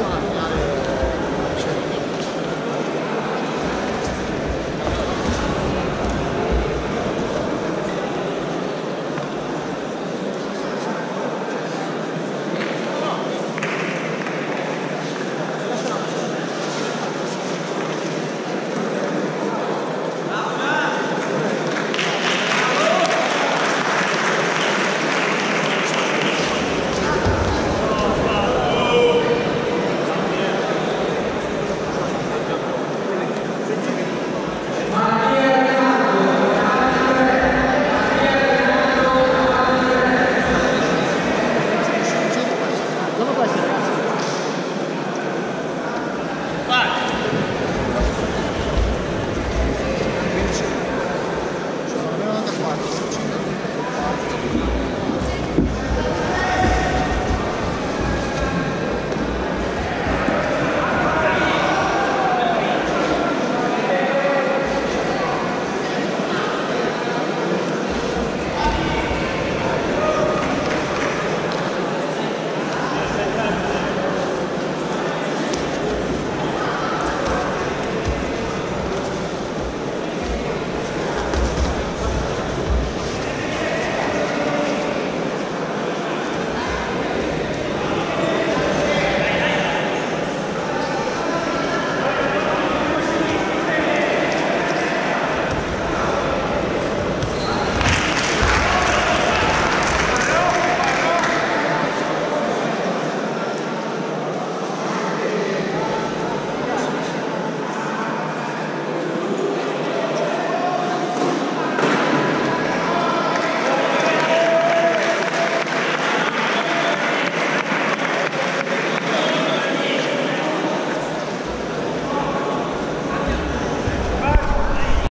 lot.